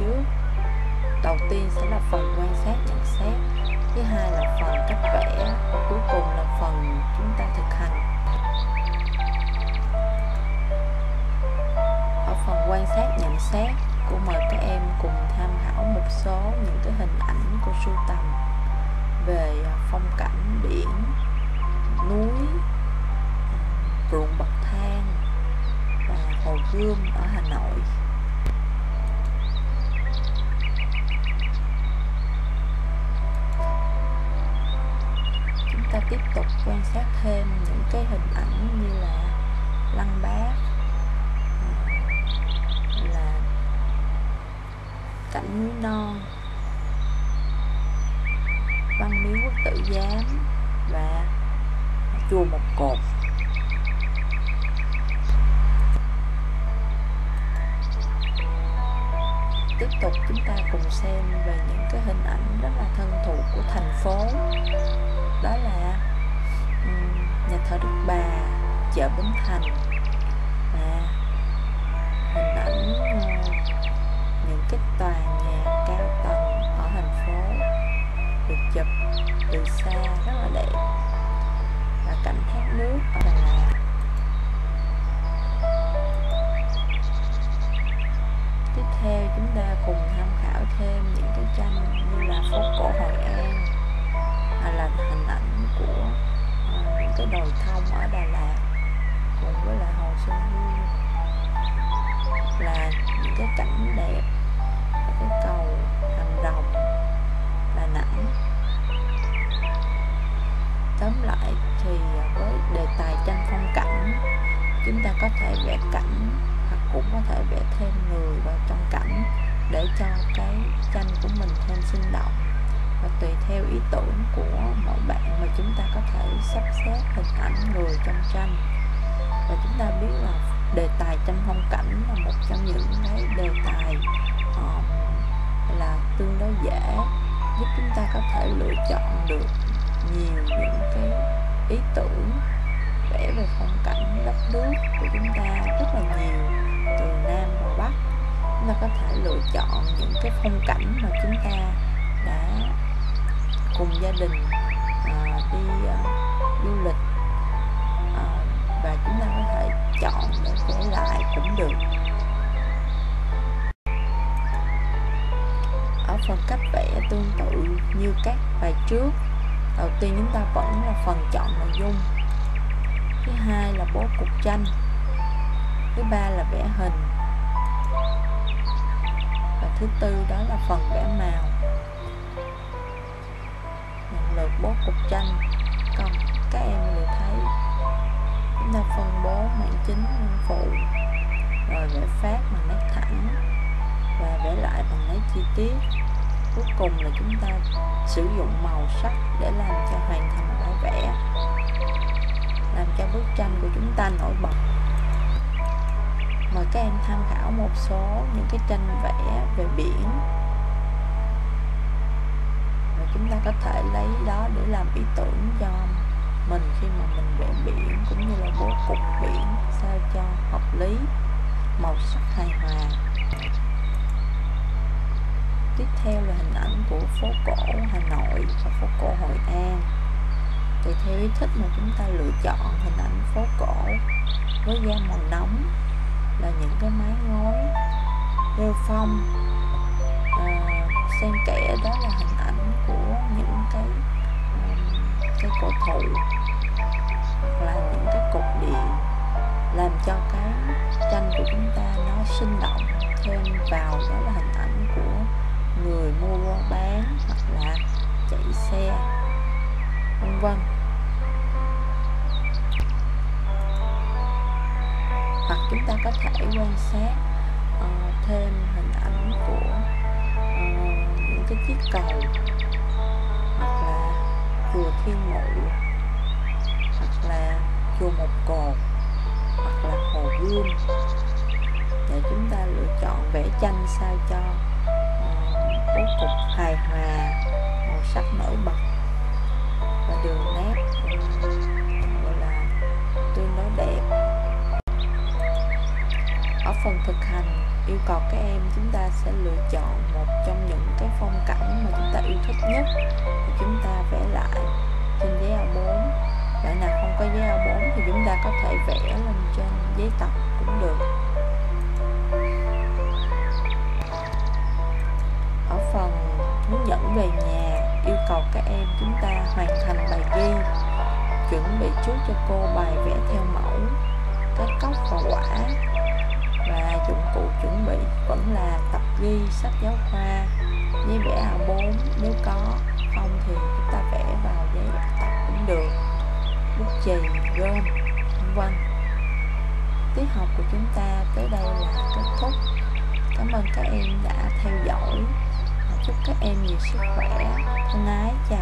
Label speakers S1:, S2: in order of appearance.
S1: trước đầu tiên sẽ là phần quan sát, nhận xét. Thứ hai là phần cách giám và chùa một cột. Tiếp tục chúng ta cùng xem về những cái hình ảnh rất là thân thuộc của thành phố. Đó là nhà thờ Đức Bà, chợ Bến Thành. Và hình ảnh những cái tòa cái đồi thông ở Đà Lạt cùng với lại hồ Xuân Hương. Là những cái cảnh đẹp, cái cầu Hàm Rồng Đà Nẵng. Tóm lại thì với đề tài tranh phong cảnh, chúng ta có thể vẽ cảnh hoặc cũng có thể vẽ thêm người vào trong cảnh để cho cái tranh của mình thêm sinh động. Và tùy theo ý tưởng của mỗi bạn chúng ta có thể sắp xếp hình ảnh người trong tranh. Và chúng ta biết là đề tài tranh phong cảnh là một trong những cái đề tài um, là tương đối dễ giúp chúng ta có thể lựa chọn được nhiều những cái ý tưởng vẽ về phong cảnh đất nước của chúng ta rất là nhiều từ nam vào bắc. Chúng ta có thể lựa chọn những cái phong cảnh mà chúng ta đã cùng gia đình À, đi à, du lịch. À, và chúng ta có thể chọn để vẽ lại cũng được. Ở phần cách vẽ tương tự như các bài trước, đầu tiên chúng ta vẫn là phần chọn nội dung. Thứ hai là bố cục tranh. Thứ ba là vẽ hình. Và thứ tư đó là phần vẽ màu lượt bố cục tranh còn các em đều thấy chúng ta phân bố mạng chính mảng phụ, rồi vẽ phát bằng nét thẳng và vẽ lại bằng nét chi tiết. Cuối cùng là chúng ta sử dụng màu sắc để làm cho hoàn thành bài vẽ, làm cho bức tranh của chúng ta nổi bật. Mời các em tham khảo một số những cái tranh vẽ về biển chúng ta có thể lấy đó để làm ý tưởng cho mình khi mà mình vẽ biển cũng như là bố cục biển sao cho hợp lý màu sắc hài hòa. Tiếp theo là hình ảnh của phố cổ Hà Nội và phố cổ Hội An. Tùy theo ý thích mà chúng ta lựa chọn hình ảnh phố cổ với gam màu nóng là những cái mái ngói rêu phong. À, xen kẽ đó là hình cổ thụ hoặc là những cái cột điện làm cho cái tranh của chúng ta nó sinh động thêm vào đó là hình ảnh của người mua bán hoặc là chạy xe vân vân. Hoặc chúng ta có thể quan sát uh, thêm hình ảnh của uh, những cái chiếc cầu hoặc là chùa thiên mụ hoặc là chùa một cột, hoặc là hồ gươm. Để chúng ta lựa chọn vẽ tranh sao cho ờ, bố cục hài hòa, màu sắc nổi bật và đường nét gọi là tương đối đẹp. Ở phần thực hành, yêu cầu các em chúng ta sẽ lựa chọn một trong những cái phong cảnh mà chúng ta yêu thích nhất và chúng ta bạn dao có giấy A4 thì chúng ta có thể vẽ lên trên giấy tập cũng được. Ở phần hướng dẫn về nhà, yêu cầu các em chúng ta hoàn thành bài ghi chuẩn bị trước cho cô bài vẽ theo mẫu các cốc và quả và dụng cụ chuẩn bị, vẫn là tập ghi, sách giáo khoa, giấy vẽ A4 nếu có. Gom vân tiết học của chúng ta tới đây là kết thúc. Cảm ơn các em đã theo dõi. Chúc các em nhiều sức khỏe. Thân ái, chào